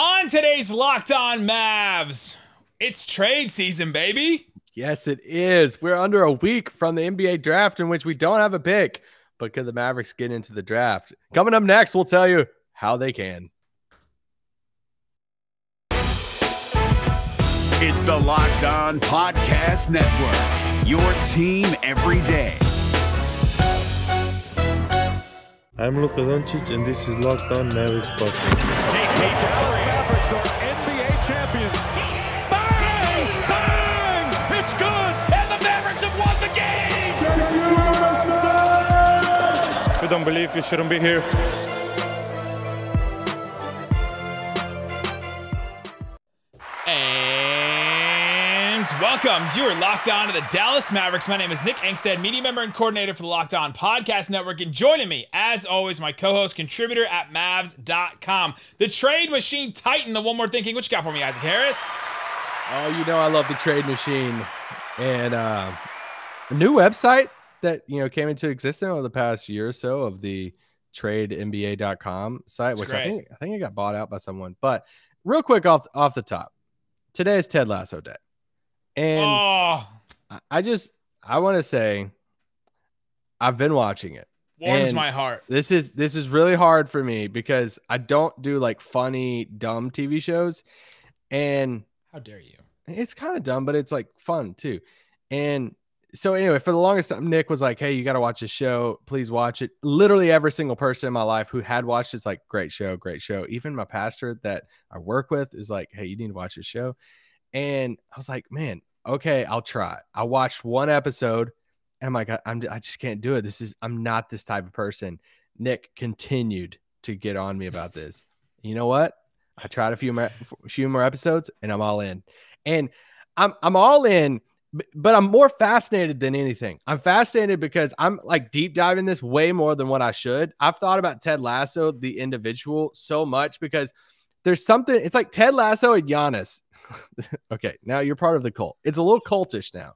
On today's Locked On Mavs, it's trade season, baby. Yes, it is. We're under a week from the NBA draft in which we don't have a pick, but could the Mavericks get into the draft? Coming up next, we'll tell you how they can. It's the Locked On Podcast Network, your team every day. I'm Luka Doncic, and this is Locked On Mavericks podcast. Hey, are NBA champions. Bang! Bang! It's good! And the Mavericks have won the game. If you don't believe, you shouldn't be here. Welcome. You are locked on to the Dallas Mavericks. My name is Nick Angstadt, media member and coordinator for the Locked On Podcast Network. And joining me, as always, my co host, contributor at Mavs.com, the trade machine titan, the one more thinking. What you got for me, Isaac Harris? Oh, you know I love the trade machine. And uh, a new website that you know came into existence over the past year or so of the tradenba.com site, It's which great. I think I think it got bought out by someone. But real quick off off the top, today is Ted Lasso Day. And oh, I- just I want to say I've been watching it. warms and- my heart. This is this is really hard for me because I don't do like funny dumb TV shows and How dare you? it's kind of dumb but it's like fun too. And so anyway, for the longest time Nick was like, "Hey, you got to watch this show. Please watch it." Literally every single person in my life who had watched it's like, "Great show, great show." Even my pastor that I work with is like, "Hey, you need to watch this show." And I was like, "Man, okay, I'll try." I watched one episode and I'm like, I, I'm I just can't do it. This is I'm not this type of person. Nick continued to get on me about this. You know what? I tried a few more, few more episodes and I'm all in. And I'm I'm all in, but I'm more fascinated than anything. I'm fascinated because I'm like deep diving this way more than what I should. I've thought about Ted Lasso, the individual, so much because there's something. It's like Ted Lasso and Giannis. okay, now you're part of the cult. It's a little cultish now.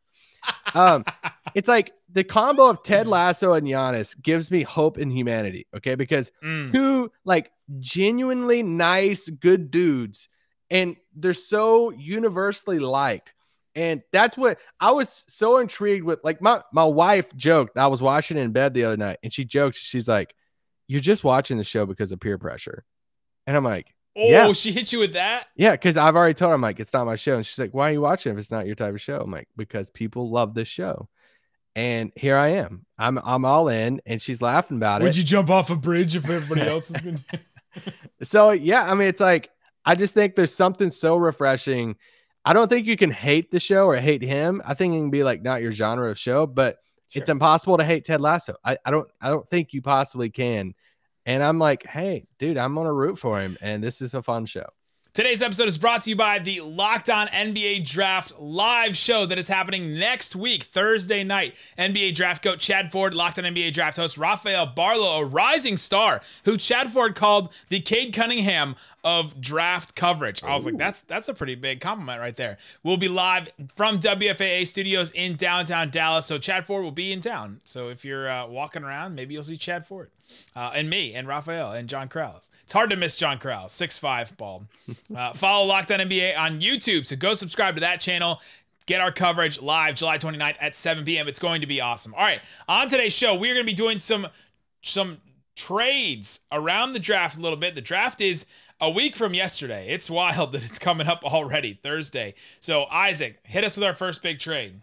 Um, it's like the combo of Ted Lasso and Giannis gives me hope in humanity. Okay, because Mm. two like genuinely nice, good dudes, and they're so universally liked. And that's what I was so intrigued with. Like my my wife joked, I was watching in bed the other night, and she joked, she's like, "You're just watching the show because of peer pressure," and I'm like, Oh, Yeah. she hit you with that? "Yeah," because I've already told her, I'm like, "It's not my show," and she's like, "Why are you watching if it's not your type of show?" I'm like, "Because people love this show." And here I am. I'm I'm all in, and she's laughing about it. Would you jump off a bridge if everybody else is going to? So yeah, I mean, it's like I just think there's something so refreshing. I don't think you can hate the show or hate him. I think it can be like not your genre of show, but it's impossible to hate Ted Lasso. I, I don't I don't think you possibly can. And I'm like, hey, dude, I'm gonna root for him, and this is a fun show. Today's episode is brought to you by the Locked On NBA Draft live show that is happening next week, Thursday night. NBA Draft Goat Chad Ford, Locked On NBA Draft host Rafael Barlowe, a rising star who Chad Ford called the Cade Cunningham of draft coverage. I was like, that's that's a pretty big compliment right there. We'll be live from WFAA studios in downtown Dallas. So Chad Ford will be in town. So if you're uh, walking around, maybe you'll see Chad Ford. Uh, and me and Rafael and John Krause. It's hard to miss John Krause, six five bald. Uh, follow Locked On NBA on YouTube. So go subscribe to that channel. Get our coverage live July 29th at 7 p.m. It's going to be awesome. All right, on today's show, we're going to be doing some some trades around the draft a little bit. The draft is a week from yesterday. It's wild that it's coming up already, Thursday. So Isaac, hit us with our first big trade.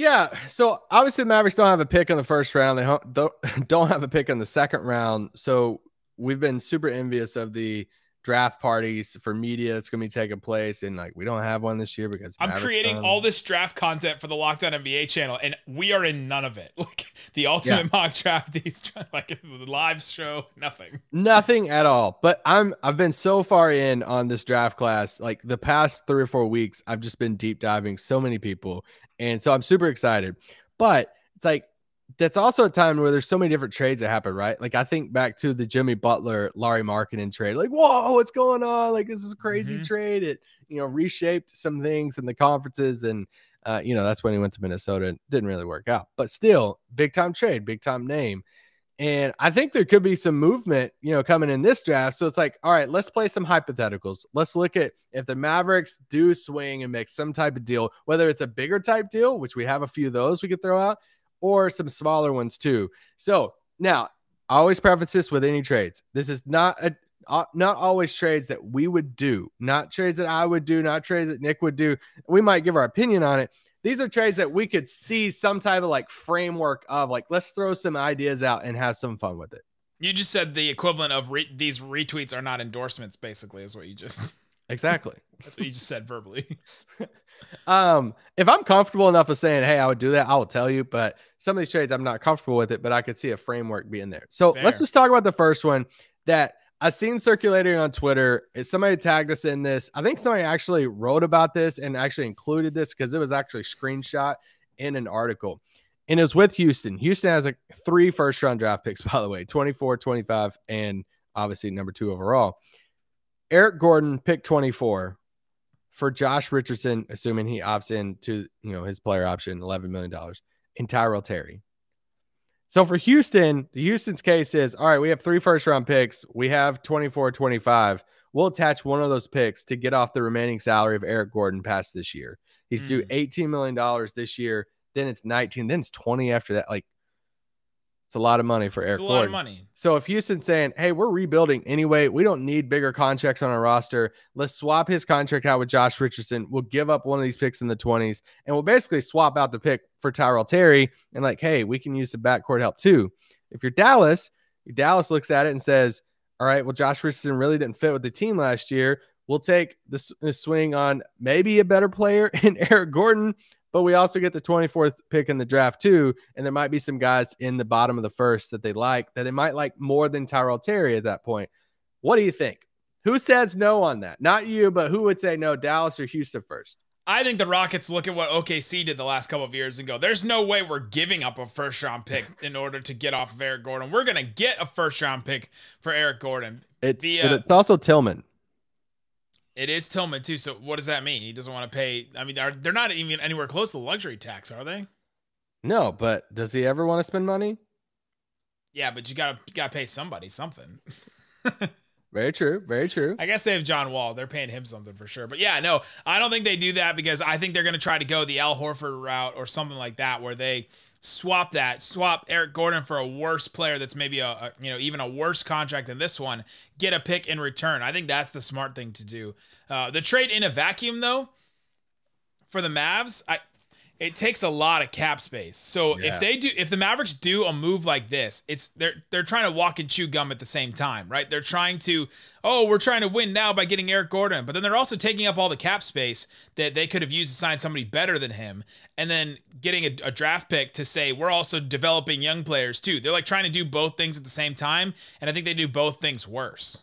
Yeah. So obviously the Mavericks don't have a pick in the first round. They don't don't have a pick in the second round. So we've been super envious of the draft parties for media that's going to be taking place, and like we don't have one this year because I'm Mavericks creating don't. all this draft content for the Locked On NBA channel, and we are in none of it. Like the ultimate mock draft, these like the live show, nothing. Nothing at all. But I'm I've been so far in on this draft class. Like the past three or four weeks, I've just been deep diving so many people. And so I'm super excited. But it's like that's also a time where there's so many different trades that happen, right? Like I think back to the Jimmy Butler, Lauri Markkanen trade. Like, whoa, what's going on? Like this is a crazy Mhm. trade. It you know reshaped some things in the conferences, and uh, you know that's when he went to Minnesota. and didn't really work out, but still big time trade, big time name. And I think there could be some movement, you know, coming in this draft. So it's like, all right, let's play some hypotheticals. Let's look at if the Mavericks do swing and make some type of deal, whether it's a bigger type deal, which we have a few of those we could throw out, or some smaller ones too. So now I always preface this with any trades. This is not a uh, not always trades that we would do, not trades that I would do, not trades that Nick would do. We might give our opinion on it. These are trades that we could see some type of like framework of like, let's throw some ideas out and have some fun with it. You just said the equivalent of re- these retweets are not endorsements, basically, is what you just. Exactly. That's what you just said verbally. um, if I'm comfortable enough with saying, hey, I would do that, I will tell you. But some of these trades, I'm not comfortable with it, but I could see a framework being there. So Fair. let's just talk about the first one that I've seen circulating on Twitter. Somebody tagged us in this. I think somebody actually wrote about this and actually included this because it was actually screenshot in an article. And it was with Houston. Houston has like three first round draft picks, by the way 24, 25, and obviously number two overall. Eric Gordon picked 24 for Josh Richardson, assuming he opts in to you know his player option, $11 million, and Tyrell Terry. So for Houston, the Houston's case is all right, we have three first round picks. We have 24, 25. We'll attach one of those picks to get off the remaining salary of Eric Gordon past this year. He's due Mm. $18 million this year. Then it's 19. Then it's 20 after that. Like, it's a lot of money for Eric It's a Gordon. lot of money. So if Houston's saying, hey, we're rebuilding anyway, we don't need bigger contracts on our roster. Let's swap his contract out with Josh Richardson. We'll give up one of these picks in the 20s and we'll basically swap out the pick for Tyrell Terry and like, hey, we can use the backcourt help too. If you're Dallas, Dallas looks at it and says, all right, well, Josh Richardson really didn't fit with the team last year. We'll take the swing on maybe a better player in Eric Gordon, but we also get the 24th pick in the draft too. And there might be some guys in the bottom of the first that they like that they might like more than Tyrell Terry at that point. What do you think? Who says no on that? Not you, but who would say no, Dallas or Houston first? I think the Rockets look at what OKC did the last couple of years and go, there's no way we're giving up a first round pick in order to get off of Eric Gordon. We're going to get a first round pick for Eric Gordon. It's uh, it's also Tilman. It is Tilman, too. So what does that mean? He doesn't want to pay. I mean, are, they're not even anywhere close to the luxury tax, are they? No, but does he ever want to spend money? Yeah, but you got to you got to pay somebody something. Very true. Very true. I guess they have John Wall. They're paying him something for sure. But yeah, no, I don't think they do that because I think they're going to try to go the Al Horford route or something like that, where they swap that, swap Eric Gordon for a worse player that's maybe a, a you know even a worse contract than this one, get a pick in return. I think that's the smart thing to do. Uh, the trade in a vacuum though, for the Mavs, I it takes a lot of cap space. So Yeah. if they do if the Mavericks do a move like this, it's they're they're trying to walk and chew gum at the same time, right? They're trying to oh, we're trying to win now by getting Eric Gordon, but then they're also taking up all the cap space that they could have used to sign somebody better than him and then getting a, a draft pick to say we're also developing young players too. They're like trying to do both things at the same time, and I think they do both things worse.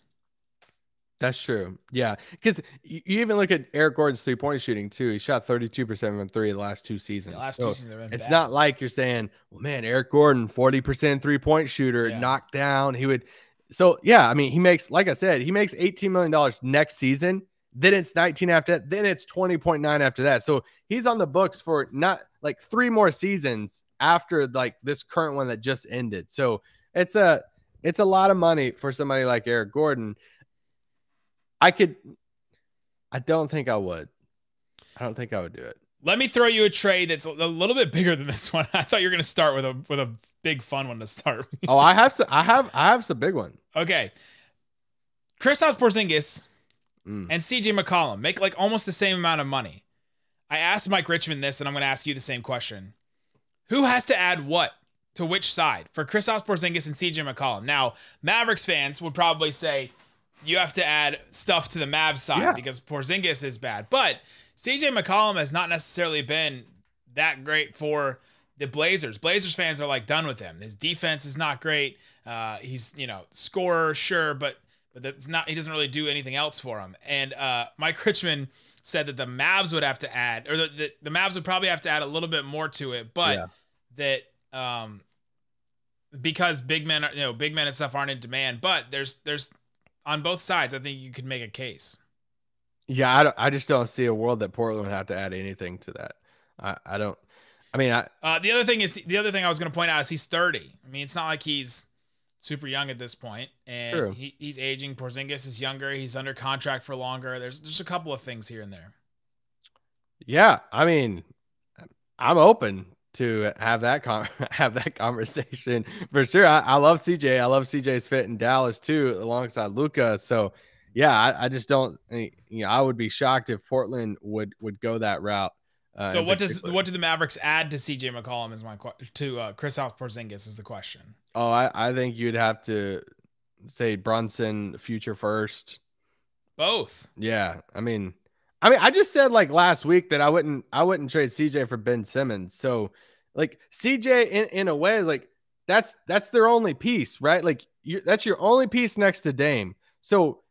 That's true. Yeah. Because you even look at Eric Gordon's three point shooting too. He shot 32% from three the last two seasons. The last So two seasons it's bad. not like you're saying, well, man, Eric Gordon, 40% three point shooter, Yeah. knocked down. He would. So, yeah, I mean, he makes, like I said, he makes $18 million next season. Then it's 19 after that. Then it's 20.9 after that. So he's on the books for not like three more seasons after like this current one that just ended. So it's a, it's a lot of money for somebody like Eric Gordon. I could, I don't think I would. I don't think I would do it. Let me throw you a trade that's a little bit bigger than this one. I thought you were going to start with a with a big fun one to start. Oh, I have some, I have, I have some big one. okay. Kristaps Porzingis Mm. and CJ McCollum make like almost the same amount of money. I asked Mike Richmond this, and I'm going to ask you the same question. Who has to add what to which side for Kristaps Porzingis and CJ McCollum? Now, Mavericks fans would probably say you have to add stuff to the Mavs side Yeah. because Porzingis is bad, but CJ McCollum has not necessarily been that great for the Blazers. Blazers fans are like done with him. His defense is not great. Uh, he's you know scorer sure, but but that's not he doesn't really do anything else for him. And uh, Mike Richmond said that the Mavs would have to add, or the, the, the Mavs would probably have to add a little bit more to it, but Yeah. that um because big men are you know big men and stuff aren't in demand. But there's there's on both sides, I think you could make a case. Yeah, I, don't, I just don't see a world that Portland would have to add anything to that. I, I don't. I mean, I Uh, the other thing is the other thing I was going to point out is he's 30. I mean, it's not like he's super young at this point, and True. he, he's aging. Porzingis is younger. He's under contract for longer. There's there's a couple of things here and there. Yeah, I mean, I'm open to have that con- have that conversation for sure. I, I love CJ. I love CJ's fit in Dallas too, alongside Luka. So yeah, I, I just don't. eh, You know, I would be shocked if Portland would would go that route. Uh, so what does what do the Mavericks add to CJ McCollum? Is my question to uh, Chris Porzingis is the question. Oh, I, I think you'd have to say Brunson future first. Both. Yeah, I mean, I mean, I just said like last week that I wouldn't, I wouldn't trade CJ for Ben Simmons. So, like CJ, in, in a way, like that's that's their only piece, right? Like that's your only piece next to Dame. So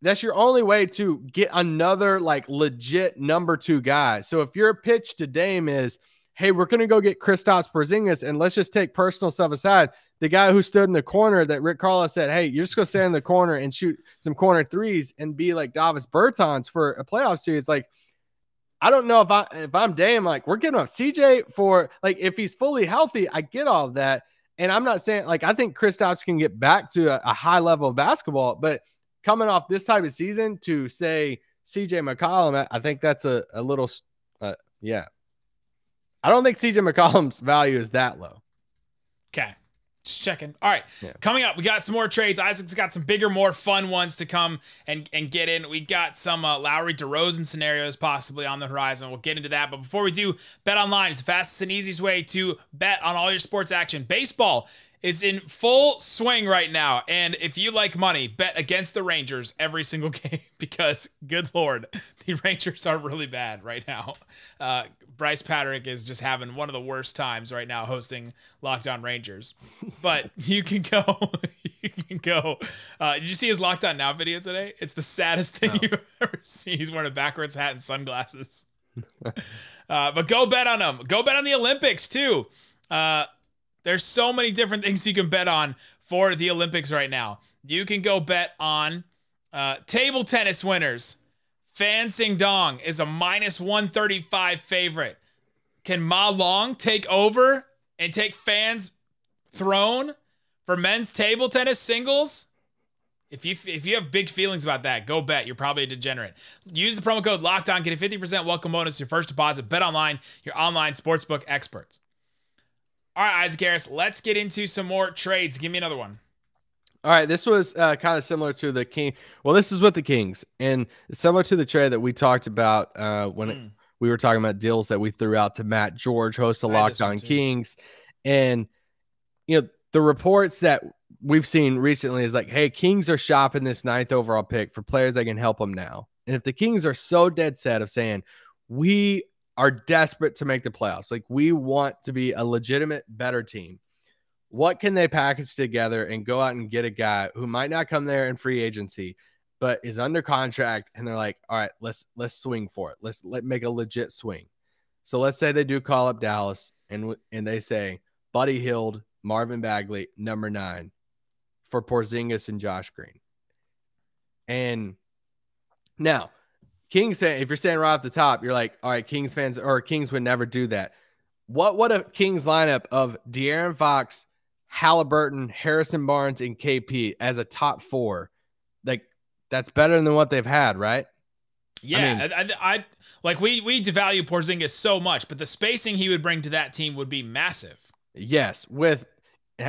that's your only way to get another like legit number two guy. So if your pitch to Dame is, hey, we're gonna go get Kristaps Porzingis, and let's just take personal stuff aside. The guy who stood in the corner that Rick Carlisle said, hey, you're just gonna stand in the corner and shoot some corner threes and be like Davis Bertans for a playoff series. Like, I don't know if I if I'm Dame, like we're getting up CJ for like if he's fully healthy, I get all of that. And I'm not saying like I think Kristaps can get back to a, a high level of basketball, but coming off this type of season to say CJ McCollum, I- I think that's a, a little uh, yeah. I don't think CJ McCollum's value is that low. Okay. Just checking. All right. Yeah. Coming up, we got some more trades. Isaac's got some bigger, more fun ones to come and, and get in. We got some uh, Lowry DeRozan scenarios possibly on the horizon. We'll get into that. But before we do, Bet Online is the fastest and easiest way to bet on all your sports action. Baseball is in full swing right now. And if you like money, bet against the Rangers every single game because, good Lord, the Rangers are really bad right now. Uh, Bryce Patrick is just having one of the worst times right now hosting Locked On Rangers. But you can go, you can go. Uh, did you see his Lockdown Now video today? It's the saddest thing you've ever seen. He's wearing a backwards hat and sunglasses. uh, but go bet on them. Go bet on the Olympics too. Uh, there's so many different things you can bet on for the Olympics right now. You can go bet on uh, table tennis winners. Fan Zhendong is a minus 135 favorite. Can Ma Long take over and take fans' throne for men's table tennis singles? If you if you have big feelings about that, go bet. You're probably a degenerate. Use the promo code LOCKEDON. Get a 50% welcome bonus your first deposit. Bet online, your online sportsbook experts. All right, Isaac Harris, let's get into some more trades. Give me another one. All right, this was uh, kind of similar to the King. Well, this is with the Kings, and similar to the trade that we talked about uh, when it, Mm. we were talking about deals that we threw out to Matt George, host of Locked On. Kings, and you know the reports that we've seen recently is like, hey, Kings are shopping this ninth overall pick for players that can help them now, and if the Kings are so dead set of saying we are desperate to make the playoffs, like we want to be a legitimate better team what can they package together and go out and get a guy who might not come there in free agency but is under contract and they're like all right let's let's swing for it. Let's let make a legit swing. So let's say they do call up dallas and and they say buddy hield marvin bagley number nine for porzingis and josh green. And now kings fan if you're saying right off the top you're like all right kings fans or kings would never do that. What what a Kings lineup of De'Aaron Fox, Halliburton, Harrison Barnes, and KP as a top four? Like that's better than what they've had, right? Yeah, I, I, I like we we devalue Porzingis so much, but the spacing he would bring to that team would be massive. Yes, with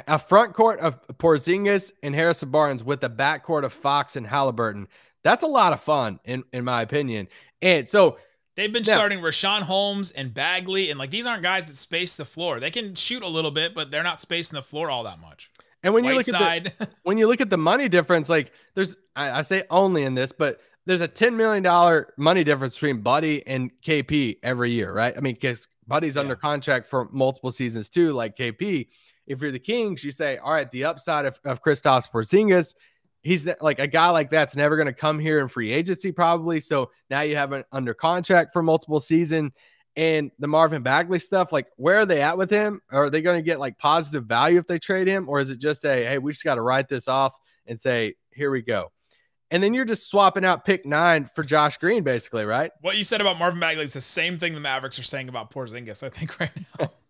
a front court of Porzingis and Harrison Barnes with the back court of Fox and Halliburton. That's a lot of fun, in in my opinion. And so They've been Now- starting Richaun Holmes and Bagley, and like these aren't guys that space the floor. They can shoot a little bit, but they're not spacing the floor all that much. and when you look at the, when you look at the money difference, like there's, I, I say only in this, but there's a $10 million money difference between Buddy and KP every year, right? I mean, because Buddy's Yeah. under contract for multiple seasons too, like KP. If you're the Kings, you say, all right, the upside of, of Kristaps Porzingis, he's like a guy like that's never going to come here in free agency probably. So now you have him under contract for multiple season. And the Marvin Bagley stuff, like where are they at with him? Are they going to get like positive value if they trade him, or is it just a hey, we just got to write this off and say here we go? And then you're just swapping out pick nine for Josh Green, basically, right? what you said about Marvin Bagley is the same thing the Mavericks are saying about Porzingis. I think right now.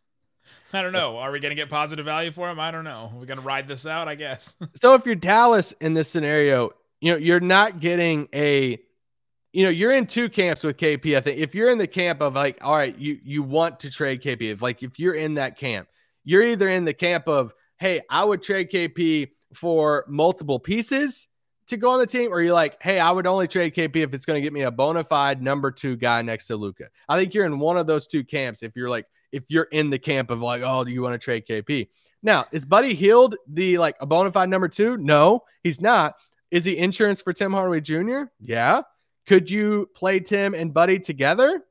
I don't know. Are we gonna get positive value for him? I don't know. We're gonna ride this out, I guess. So if you're Dallas in this scenario, you know, you're not getting a you know, you're in two camps with KP. I think if you're in the camp of like, all right, you you want to trade KP, if like if you're in that camp, you're either in the camp of, hey, I would trade KP for multiple pieces to go on the team, or you're like, hey, I would only trade KP if it's going to get me a bona fide number two guy next to Luka. I think you're in one of those two camps if you're like, if you're in the camp of like, oh, do you want to trade KP? Now, is Buddy Hield the like a bona fide number two? No, he's not. Is he insurance for Tim Hardaway Jr.? Yeah. Could you play Tim and Buddy together?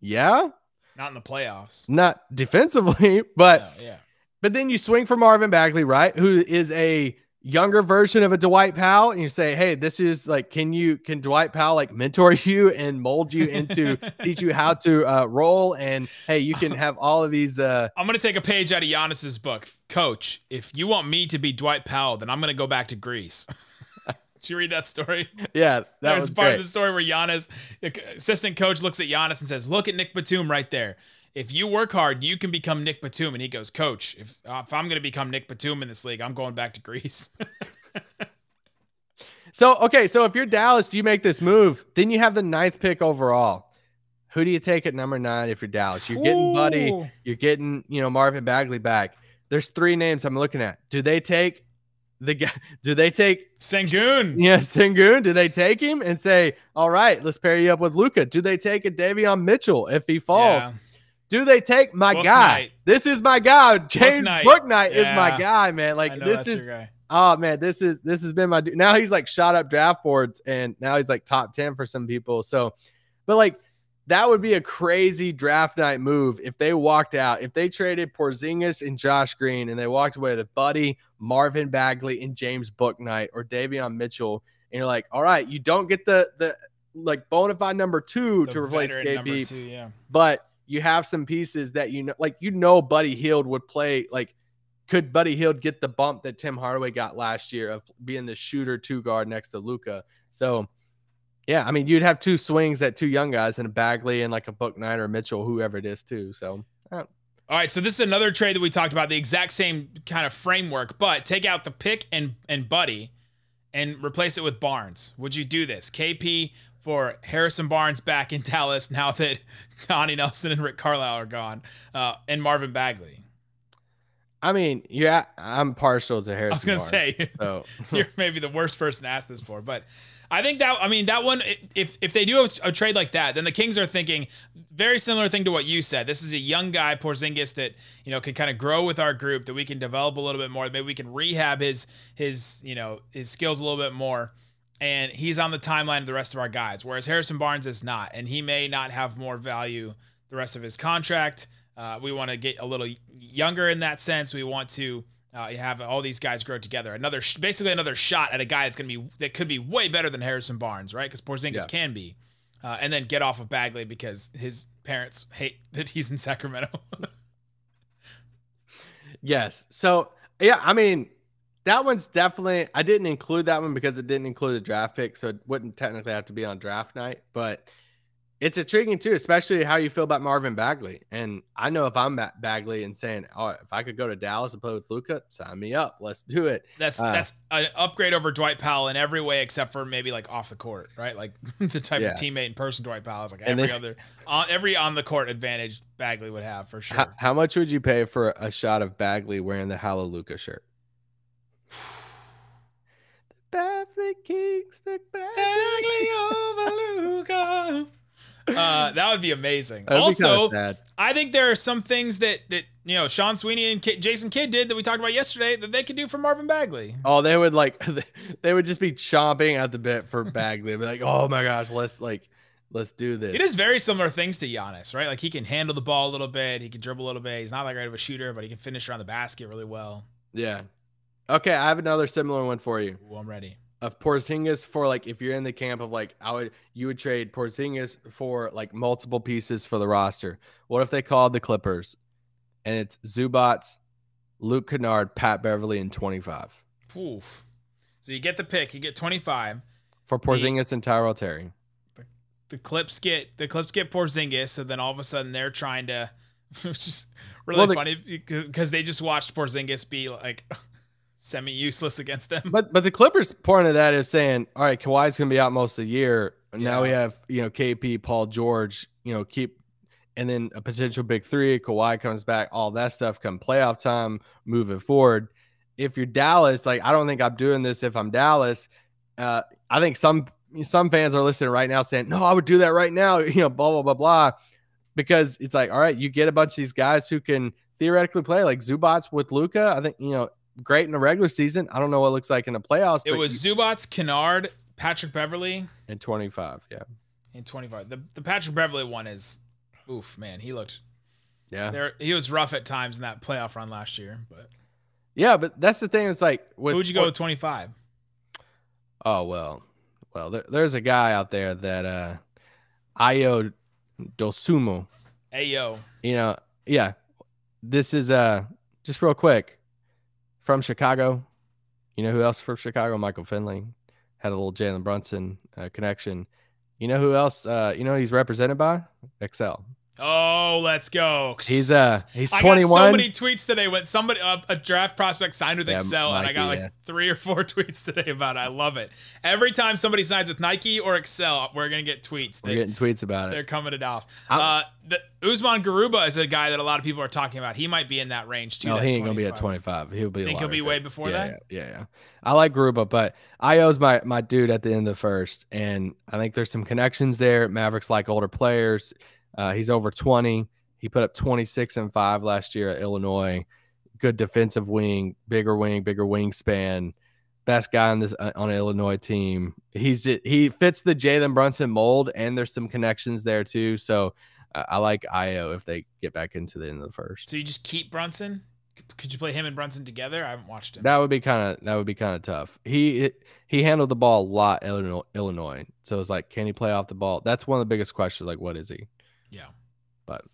Yeah. Not in the playoffs. Not defensively, but No, yeah. but then you swing for Marvin Bagley, right? Who is a younger version of a Dwight Powell, and you say, "Hey, this is like, can you can Dwight Powell like mentor you and mold you into teach you how to uh, roll? And hey, you can have all of these. Uh, I'm gonna take a page out of Giannis's book. Coach, if you want me to be Dwight Powell, then I'm gonna go back to Greece. Did you read that story? yeah, that There's was part great. of the story where Giannis, the assistant coach, looks at Giannis and says, "Look at Nick Batum right there. If you work hard, you can become Nick Batum." And he goes, "Coach, if uh, if I'm gonna become Nick Batum in this league, I'm going back to Greece." So okay, so if you're Dallas, do you make this move? Then you have the ninth pick overall. Who do you take at number nine if you're Dallas? You're getting Buddy. You're getting you know Marvin Bagley back. There's three names I'm looking at. Do they take the guy? Do they take Sengun. yeah Sengun? Do they take him and say, all right, let's pair you up with Luka? Do they take a Davion Mitchell if he falls? Yeah. Do they take my Book guy? Knight. This is my guy. James Knight. Bouknight is my guy, man. Like this is your guy. Oh man, this is this has been my dude. Now he's like shot up draft boards and now he's like top 10 for some people. So, but like that would be a crazy draft night move if they walked out, if they traded Porzingis and Josh Green and they walked away with Buddy, Marvin Bagley, and James Book Bouknight or Davion Mitchell. And you're like, all right, you don't get the the like bona fide number two The to replace KP, two, yeah. but you have some pieces that you know, like you know, Buddy Hield would play. Like, could Buddy Hield get the bump that Tim Hardaway got last year of being the shooter two guard next to Luka? So, yeah, I mean, you'd have two swings at two young guys and a Bagley and like a Bouknight or Mitchell, whoever it is, too. So, All right, so this is another trade that we talked about, the exact same kind of framework, but take out the pick and and Buddy and replace it with Barnes. Would you do this? KP for Harrison Barnes back in Dallas now that Donnie Nelson and Rick Carlisle are gone, uh, and Marvin Bagley. I mean, yeah, I'm partial to Harrison. I was gonna say so you're maybe the worst person to ask this for, but I think that I mean that one. If if they do a, a trade like that, then the Kings are thinking very similar thing to what you said. This is a young guy, Porzingis, that you know can kind of grow with our group, that we can develop a little bit more. Maybe we can rehab his his you know his skills a little bit more. And he's on the timeline of the rest of our guys, whereas Harrison Barnes is not, and he may not have more value the rest of his contract. Uh, we want to get a little younger in that sense. We want to uh, have all these guys grow together. Another, sh- basically, another shot at a guy that's gonna be that could be way better than Harrison Barnes, right? Because Porzingis Yeah. can be, uh, and then get off of Bagley because his parents hate that he's in Sacramento. Yes. So yeah, I mean, that one's definitely. I didn't include that one because it didn't include a draft pick, so it wouldn't technically have to be on draft night. But it's intriguing too, especially how you feel about Marvin Bagley. And I know if I'm Bagley and saying, "Oh, if I could go to Dallas and play with Luka, sign me up. Let's do it." that's Uh, that's an upgrade over Dwight Powell in every way except for maybe like off the court, right? Like the type Yeah. of teammate and person Dwight Powell is like every then- other on every on the court advantage Bagley would have for sure. How, how much would you pay for a shot of Bagley wearing the Hallelujah shirt? The Bagley over Luka. Uh, that would be amazing. That'd also. I think there are some things that that you know Sean Sweeney and Ki- Jason Kidd did that we talked about yesterday that they could do for Marvin Bagley. Oh, they would like they would just be chomping at the bit for Bagley. Be like, oh my gosh, let's like let's do this. It is very similar things to Giannis, right? Like he can handle the ball a little bit, he can dribble a little bit. He's not that great of a shooter, but he can finish around the basket really well. Yeah. Okay, I have another similar one for you. Ooh, I'm ready. Of Porzingis for like if you're in the camp of like I would you would trade Porzingis for like multiple pieces for the roster. What if they called the Clippers and it's Zubac, Luke Kennard, Pat Beverley, and 25 Oof. So you get the pick, you get 25. for Porzingis and Tyrell Terry. The Clips get the Clips get Porzingis, so then all of a sudden they're trying to which is really Well, the- funny because they just watched Porzingis be like semi useless against them. But but the Clippers point of that is saying, all right, Kawhi's gonna be out most of the year. Now we have you know KP, Paul George, you know keep, and then a potential big three. Kawhi comes back, all that stuff come playoff time, moving forward. If you're Dallas, like I don't think I'm doing this. If I'm Dallas, uh, I think some some fans are listening right now saying, no, I would do that right now. You know, blah blah blah blah, because it's like, all right, you get a bunch of these guys who can theoretically play like Zubac with Luka. I think you know great in the regular season. I don't know what it looks like in the playoffs. it was Zubac, Kennard, Patrick Beverley, and 25. Yeah. in 25. The the Patrick Beverley one is, oof, man, he looked Yeah. there. He was rough at times in that playoff run last year. But Yeah. But that's the thing. It's like, with, who would you go with 25? Oh, well, well, there, there's a guy out there that, uh, Ayo Dosunmu, Ayo, you know, yeah, this is, uh, just real quick from Chicago. You know who else from Chicago? Michael Finley had a little Jalen Brunson uh, connection. You know who else? Uh, you know he's represented by Excel. Oh, let's go. He's uh he's 21. I got so many tweets today when somebody uh, a draft prospect signed with Yeah, Excel, and I got like yeah. three or four tweets today about it. I love it. Every time somebody signs with Nike or Excel, we're gonna get tweets. We're getting tweets about it. they're coming to Dallas. I'm- Uh, the Usman Garuba is a guy that a lot of people are talking about. He might be in that range too. No, he ain't gonna be at 25. 25. He'll be. a Think he'll be way before yeah, that? Yeah, yeah, yeah. I like Garuba, but Ayo's my my dude at the end of the first, and I think there's some connections there. Mavericks like older players. Uh, he's over 20. He put up 26 and five last year at Illinois. Good defensive wing, bigger wing, bigger wingspan. Best guy on this uh, on an Illinois team. He's he fits the Jalen Brunson mold, and there's some connections there too. So uh, I like Ayo if they get back into the end of the first. So you just keep Brunson? Could you play him and Brunson together? I haven't watched him. That would be kind of that would be kind of tough. He he handled the ball a lot Illinois, Illinois. So it's like, can he play off the ball? That's one of the biggest questions. Like, what is he? Yeah. But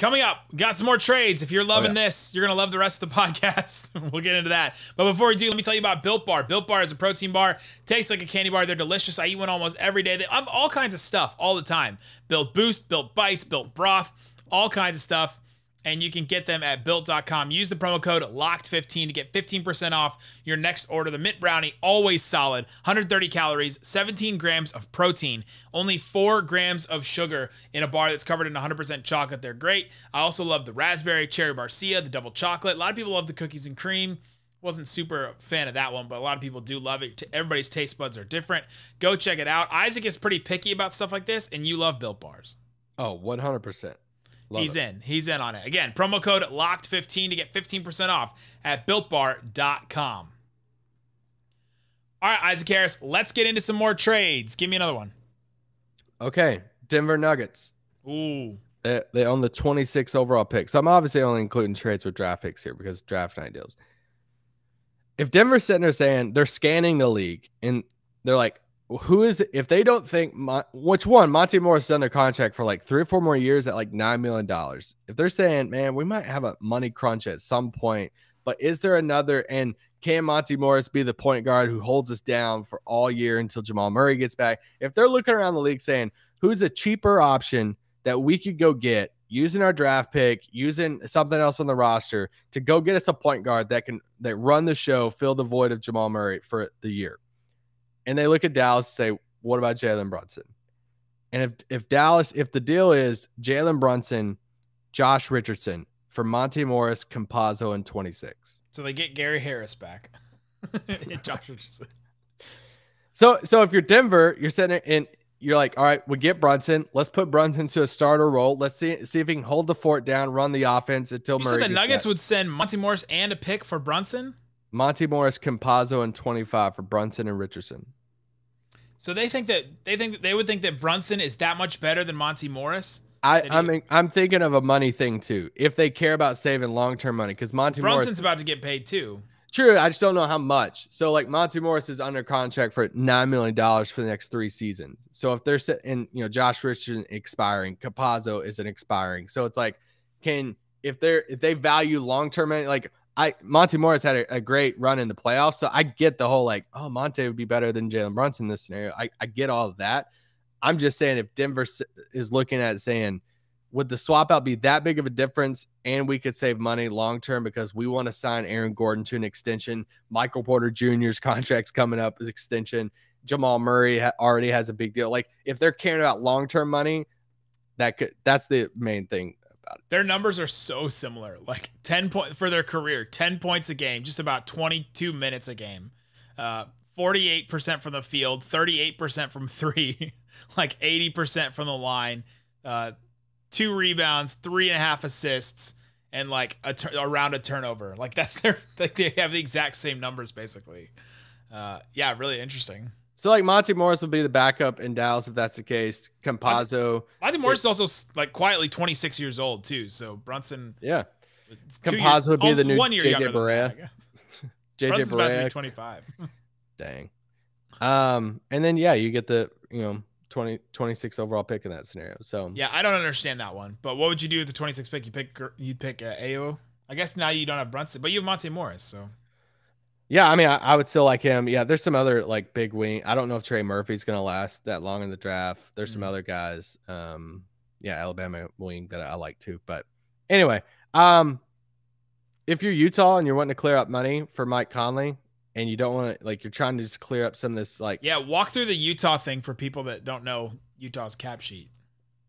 Coming up, got some more trades. If you're oh, loving Oh, yeah. this, you're going to love the rest of the podcast. we'll get into that. But before we do, let me tell you about Built Bar. Built Bar is a protein bar. Tastes like a candy bar. They're delicious. I eat one almost every day. They have all kinds of stuff all the time. Built Boost, Built Bites, Built Broth, all kinds of stuff and you can get them at built.com. Use the promo code LOCKED15 to get 15% off your next order. The mint brownie, always solid, 130 calories, 17 grams of protein, only 4 grams of sugar in a bar that's covered in 100% chocolate. They're great. I also love the raspberry, cherry barcia, the double chocolate. A lot of people love the cookies and cream. Wasn't super fan of that one, but a lot of people do love it. Everybody's taste buds are different. Go check it out. Isaac is pretty picky about stuff like this, and you love built bars. Oh, 100%. Love He's it. in. He's in on it. Again, promo code LOCKED15 to get 15% off at builtbar.com. All right, Isaac Harris, let's get into some more trades. Give me another one. Okay, Denver Nuggets. Ooh. They, they own the 26 overall pick. So I'm obviously only including trades with draft picks here because draft night deals. If Denver's sitting there saying they're scanning the league and they're like, who is if they don't think which one Monte Morris is under contract for like three or four more years at like nine million dollars. If they're saying, man, we might have a money crunch at some point, but is there another and can Monte Morris be the point guard who holds us down for all year until Jamal Murray gets back? If they're looking around the league saying who's a cheaper option that we could go get using our draft pick, using something else on the roster to go get us a point guard that can that run the show, fill the void of Jamal Murray for the year. And they look at Dallas and say, what about Jalen Brunson? And if if Dallas, if the deal is Jalen Brunson, Josh Richardson for Monte Morris, Campazzo, and 26. So they get Gary Harris back. Josh Richardson. So so if you're Denver, you're sitting there and you're like, all right, we get Brunson. Let's put Brunson to a starter role. Let's see see if he can hold the fort down, run the offense until You Murray. the gets Nuggets back. would send Monte Morris and a pick for Brunson? Monte Morris, Campazzo, and 25 for Brunson and Richardson. So they think that they think that they would think that Brunson is that much better than Monte Morris? I, I'm he- I'm thinking of a money thing too. If they care about saving long term money, because Monte Brunson's Morris, about to get paid too. true, I just don't know how much. So like Monte Morris is under contract for nine million dollars for the next three seasons. So if they're sitting, you know, Josh Richardson expiring, Campazzo isn't expiring. So it's like, can if they're if they value long term, like I Monte Morris had a, a great run in the playoffs, so I get the whole like, oh, Monte would be better than Jalen Brunson in this scenario. I, I get all of that. I'm just saying if Denver is looking at saying would the swap out be that big of a difference and we could save money long term because we want to sign Aaron Gordon to an extension. Michael Porter Jr.'s contract's coming up as extension. Jamal Murray ha- already has a big deal. Like if they're caring about long term money, that could that's the main thing about it. Their numbers are so similar. Like 10 point for their career, 10 points a game, just about 22 minutes a game. Uh 48% from the field, 38% from 3, like 80% from the line. Uh two rebounds, three and a half assists, and like a tur- around a turnover. Like that's their like they have the exact same numbers basically. Uh yeah, really interesting. So like Monte Morris would be the backup in Dallas if that's the case. Campazzo. Monte Morris is also like quietly 26 years old too. So Brunson yeah. is two Campazzo years- would be oh, the new one year JJ Barea. JJ Brunson's about to be 25. Dang. Um, and then yeah, you get the you know 20 26 overall pick in that scenario. So Yeah, I don't understand that one. But what would you do with the 26 pick? You pick you'd pick uh, Ayo. I guess now you don't have Brunson, but you have Monte Morris. So yeah, I mean I, I would still like him. Yeah, there's some other like big wing. I don't know if Trey Murphy's gonna last that long in the draft. There's some Mhm. other guys. Um, yeah, Alabama wing that I like too. But anyway, um, if you're Utah and you're wanting to clear up money for Mike Conley and you don't want to like you're trying to just clear up some of this like yeah, walk through the Utah thing for people that don't know Utah's cap sheet.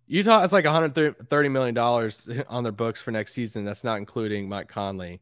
Utah has like 130 million dollars on their books for next season. That's not including Mike Conley.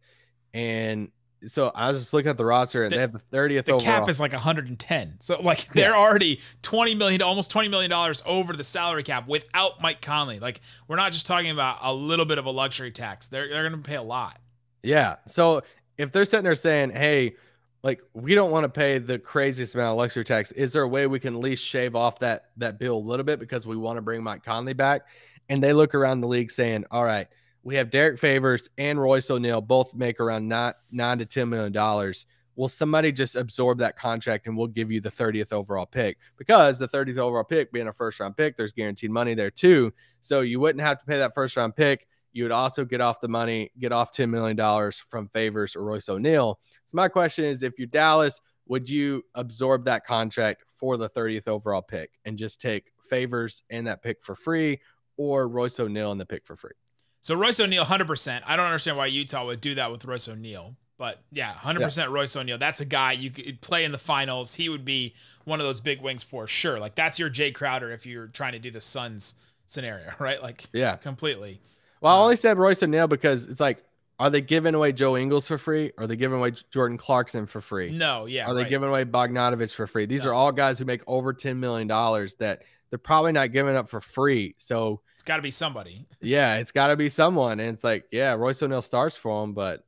And so I was just looking at the roster and The- they have the 30th The overall. cap is like 110. So like they're already 20 million, almost 20 million dollars over the salary cap without Mike Conley. Like we're not just talking about a little bit of a luxury tax. They're they're gonna pay a lot. yeah. So if they're sitting there saying, "Hey, like we don't want to pay the craziest amount of luxury tax, is there a way we can at least shave off that that bill a little bit because we want to bring Mike Conley back?" And they look around the league saying, "All right, we have Derrick Favors and Royce O'Neale both make around nine nine to ten million dollars. Will somebody just absorb that contract and we'll give you the 30th overall pick? Because the 30th overall pick being a first round pick, there's guaranteed money there too. So you wouldn't have to pay that first round pick. You would also get off the money, get off $10 million from Favors or Royce O'Neale. So my question is if you're Dallas, would you absorb that contract for the 30th overall pick and just take Favors and that pick for free or Royce O'Neale and the pick for free? So Royce O'Neale, 100%. I don't understand why Utah would do that with Royce O'Neale. But yeah, 100% Royce O'Neale. That's a guy you could play in the finals. He would be one of those big wings for sure. Like that's your Jay Crowder if you're trying to do the Suns scenario, right? Like Yeah. completely. Well, I uh, only said Royce O'Neale because it's like, are they giving away Joe Ingles for free? Are they giving away Jordan Clarkson for free? No, yeah. are they right. giving away Bogdanovich for free? These No. are all guys who make over $10 million that they're probably not giving up for free. So, It's got to be somebody. yeah, it's got to be someone. And it's like, yeah, Royce O'Neale starts for him, but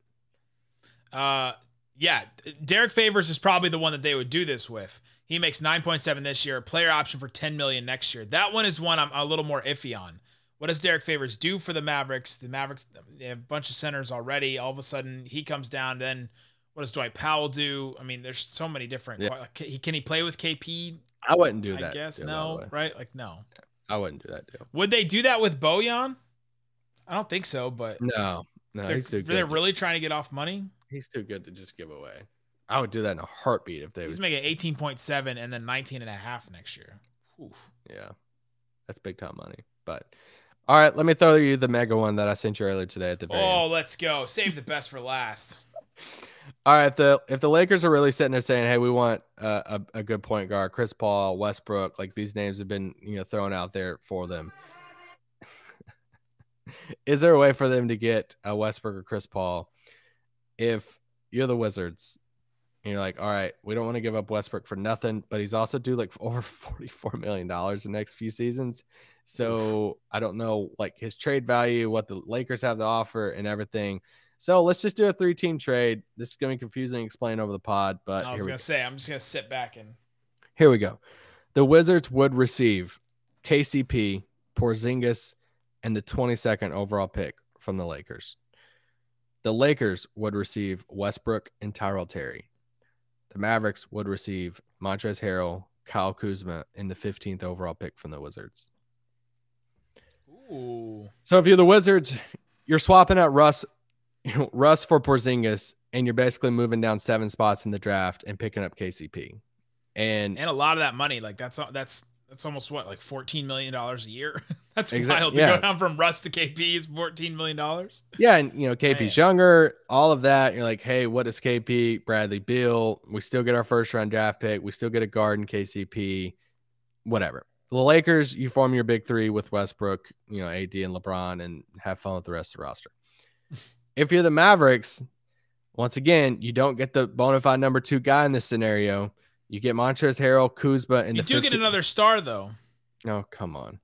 Uh, yeah, Derrick Favors is probably the one that they would do this with. He makes 9.7 this year, player option for 10 million next year. That one is one I'm a little more iffy on. What does Derek Favors do for the Mavericks? The Mavericks they have a bunch of centers already. All of a sudden, he comes down. Then what does Dwight Powell do? I mean, there's so many different. Yeah. Can he, can he play with KP? I wouldn't do I that. guess deal, no, right? Like no. I wouldn't do that deal. Would they do that with Bojan? I don't think so, but No, no, they're, he's too they're good. really trying to get off money. he's too good to just give away. I would do that in a heartbeat if they He's would. making 18.7 and then 19 and a half next year. Oof. Yeah, that's big time money. But all right, let me throw you the mega one that I sent you earlier today at the very. Oh, end. let's go. Save the best for last. All right, if the if the Lakers are really sitting there saying, "Hey, we want a, a, a good point guard, Chris Paul, Westbrook," like these names have been you know thrown out there for them. Is there a way for them to get a Westbrook or Chris Paul if you're the Wizards? And you're like, all right, we don't want to give up Westbrook for nothing, but he's also due like over $44 million the next few seasons. So I don't know like his trade value, what the Lakers have to offer, and everything. So let's just do a three team trade. This is going to be confusing to explain over the pod, but I was gonna say, I'm just gonna sit back and here we go. The Wizards would receive KCP, Porzingis, and the 22nd overall pick from the Lakers. The Lakers would receive Westbrook and Tyrell Terry. The Mavericks would receive Montrezl Harrell, Kyle Kuzma, and the 15th overall pick from the Wizards. ooh, So if you're the Wizards, you're swapping out Russ, Russ for Porzingis, and you're basically moving down seven spots in the draft and picking up KCP. And and a lot of that money, like that's that's that's almost what like 14 million dollars a year. That's Exa- wild to yeah. go down from Russ to KP is fourteen million dollars. Yeah, and you know KP's Man. younger, all of that. You're like, hey, what is KP? Bradley Beal. We still get our first round draft pick. We still get a guard in KCP. Whatever. The Lakers, you form your big three with Westbrook, you know, AD and LeBron, and have fun with the rest of the roster. if you're the Mavericks, once again, you don't get the bona fide number two guy in this scenario. You get Montrezl Harrell, Kuzma, and You do get another star though. Oh, come on.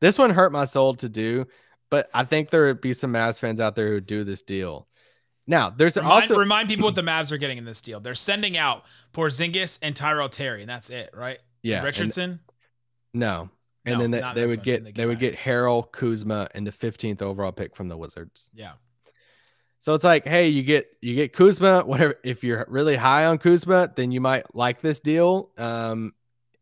This one hurt my soul to do, but I think there would be some Mavs fans out there who do this deal. Now, there's Remind, also remind people what the Mavs are getting in this deal. They're sending out Porzingis and Tyrell Terry, and that's it, right? yeah, and- Richardson. no. And No, then they, they would get They get they would get Harrell, Kuzma, and the 15th overall pick from the Wizards. yeah. So it's like, hey, you get you get Kuzma. Whatever. If you're really high on Kuzma, then you might like this deal. Um,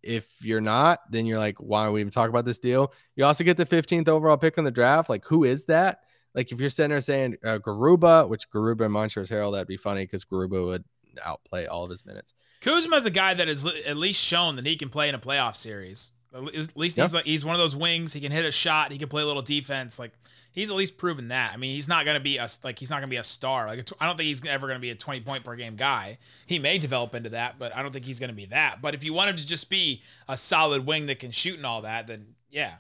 if you're not, then you're like, why are we even talking about this deal? You also get the 15th overall pick in the draft. Like, who is that? Like, if you're sitting there saying uh, Garuba, which Garuba and Montrezl Harrell, that'd be funny because Garuba would outplay all of his minutes. Kuzma's a guy that has at least shown that he can play in a playoff series. At at least he's Yeah. like he's one of those wings. He can hit a shot. He can play a little defense. Like he's at least proven that. I mean, he's not gonna be a like he's not gonna be a star. Like I don't think he's ever gonna be a twenty point per game guy. He may develop into that, but I don't think he's gonna be that. But if you want him to just be a solid wing that can shoot and all that, then yeah,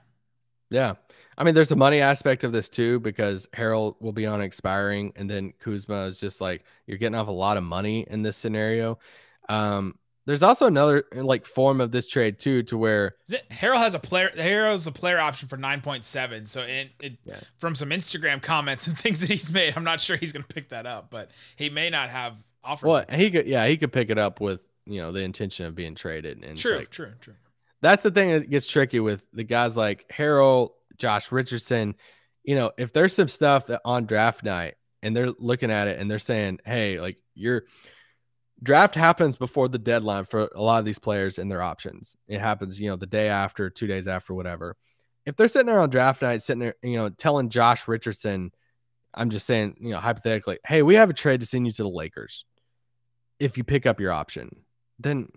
Yeah. I mean, there's a money aspect of this too, because Harrell will be on expiring, and then Kuzma is just like you're getting off a lot of money in this scenario. Um, there's also another like form of this trade too, to where Harrell has a player Harrell's a player option for 9.7. So it, it Yeah. from some Instagram comments and things that he's made, I'm not sure he's gonna pick that up, but he may not have offers. well, he could yeah, he could pick it up with you know the intention of being traded. And true, like, true, true. that's the thing that gets tricky with the guys like Harrell, Josh Richardson. You know, if there's some stuff that on draft night and they're looking at it and they're saying, hey, like your draft happens before the deadline for a lot of these players and their options. It happens, you know, the day after, two days after, whatever. If they're sitting there on draft night, sitting there, you know, telling Josh Richardson, I'm just saying, you know, hypothetically, hey, we have a trade to send you to the Lakers. If you pick up your option, then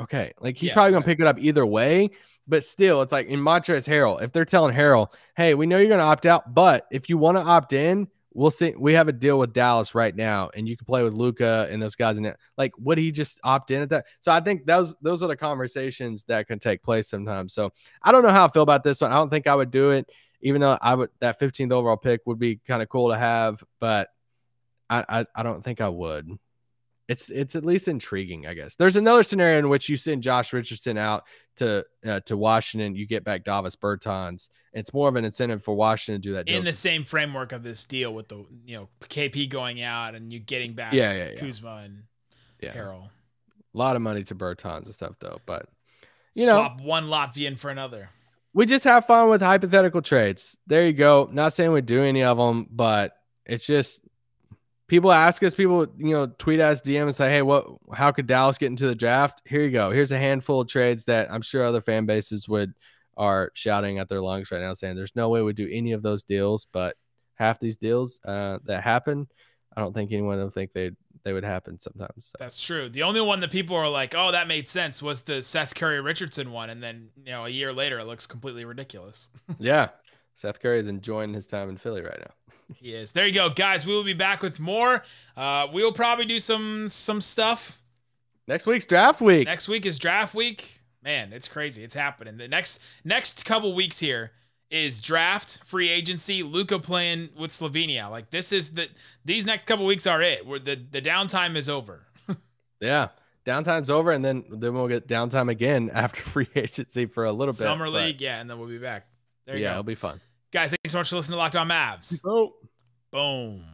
okay. Like he's Yeah, probably gonna right. pick it up either way, but still, it's like in Montrezl Harrell, if they're telling Harrell, hey, we know you're gonna opt out, but if you want to opt in, we'll see. We have a deal with Dallas right now, and you can play with Luka and those guys it. Like, would he just opt in at that? So I think those those are the conversations that can take place sometimes. So I don't know how I feel about this one. I don't think I would do it, even though I would that 15th overall pick would be kind of cool to have, but I, I I don't think I would. It's it's at least intriguing, I guess. There's another scenario in which you send Josh Richardson out to uh, to Washington, you get back Davis Bertans. It's more of an incentive for Washington to do that. Deal. In the same framework of this deal with the you know KP going out and you getting back Yeah, yeah, yeah. Kuzma and yeah, a lot of money to Bertans and stuff though. But you know, Swap one Latvian for another. we just have fun with hypothetical trades. There you go. Not saying we do any of them, but it's just people ask us, people, you know, tweet us, DM and say, hey, what, how could Dallas get into the draft? Here you go. Here's a handful of trades that I'm sure other fan bases would are shouting at their lungs right now, saying there's no way we would do any of those deals, but half these deals uh, that happen, I don't think anyone would think they they would happen sometimes. So. That's true. The only one that people are like, "Oh, that made sense," was the Seth Curry Richardson one, and then you know a year later it looks completely ridiculous. yeah, Seth Curry is enjoying his time in Philly right now. He is. There you go, guys. We will be back with more. Uh, we will probably do some some stuff. Next week's draft week. Next week is draft week. Man, it's crazy. It's happening. The next next couple weeks here is draft, free agency, Luka playing with Slovenia. Like this is the these next couple weeks are it. Where the the downtime is over. Yeah. Downtime's over, and then then we'll get downtime again after free agency for a little bit. Summer league, yeah, and then we'll be back. There you yeah, go, it'll be fun. Guys. Thanks so much for listening to Locked On Mavs. Oh. Boom.